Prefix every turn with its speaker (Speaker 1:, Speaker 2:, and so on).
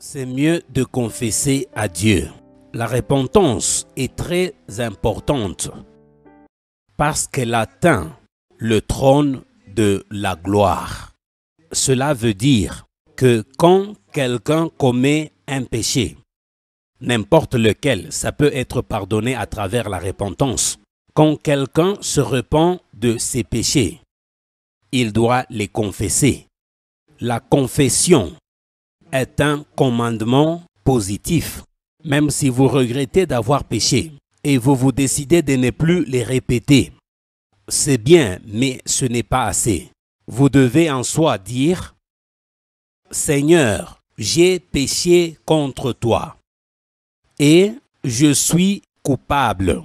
Speaker 1: c'est mieux de confesser à Dieu. La repentance est très importante parce qu'elle atteint le trône de la gloire. Cela veut dire que quand quelqu'un commet un péché, n'importe lequel, ça peut être pardonné à travers la repentance. Quand quelqu'un se repent de ses péchés, il doit les confesser. La confession est un commandement positif. Même si vous regrettez d'avoir péché et vous vous décidez de ne plus les répéter, c'est bien, mais ce n'est pas assez. Vous devez en soi dire, Seigneur, j'ai péché contre toi et je suis coupable